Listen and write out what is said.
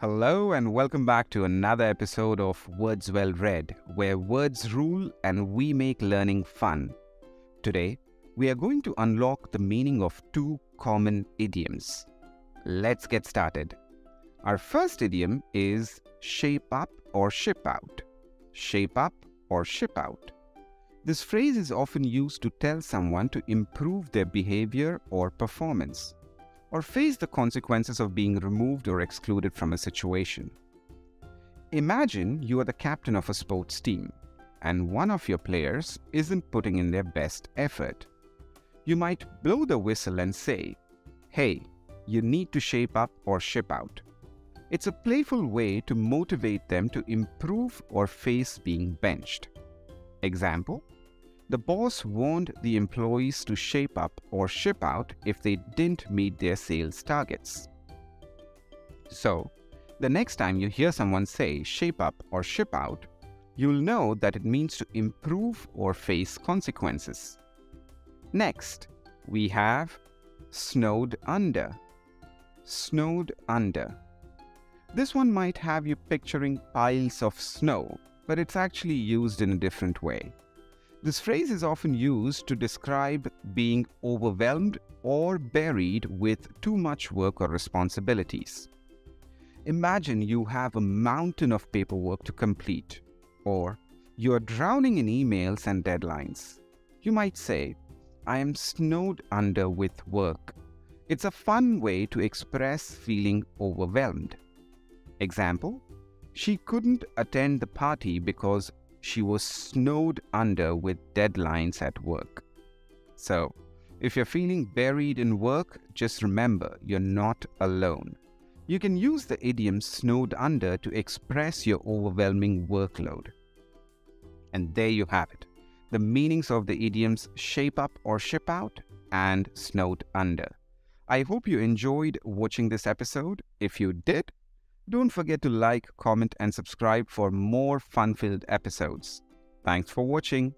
Hello, and welcome back to another episode of Words Well Read, where words rule and we make learning fun. Today, we are going to unlock the meaning of two common idioms. Let's get started. Our first idiom is shape up or ship out. Shape up or ship out. This phrase is often used to tell someone to improve their behavior or performance, or face the consequences of being removed or excluded from a situation. Imagine you are the captain of a sports team, and one of your players isn't putting in their best effort. You might blow the whistle and say, Hey, you need to shape up or ship out. It's a playful way to motivate them to improve or face being benched. Example the boss warned the employees to shape up or ship out if they didn't meet their sales targets. So, the next time you hear someone say shape up or ship out, you'll know that it means to improve or face consequences. Next, we have snowed under. Snowed under. This one might have you picturing piles of snow, but it's actually used in a different way. This phrase is often used to describe being overwhelmed or buried with too much work or responsibilities. Imagine you have a mountain of paperwork to complete, or you are drowning in emails and deadlines. You might say, I am snowed under with work. It's a fun way to express feeling overwhelmed. Example, she couldn't attend the party because she was snowed under with deadlines at work. So, if you're feeling buried in work, just remember you're not alone. You can use the idiom snowed under to express your overwhelming workload. And there you have it the meanings of the idioms shape up or ship out and snowed under. I hope you enjoyed watching this episode. If you did, don't forget to like, comment, and subscribe for more fun filled episodes. Thanks for watching.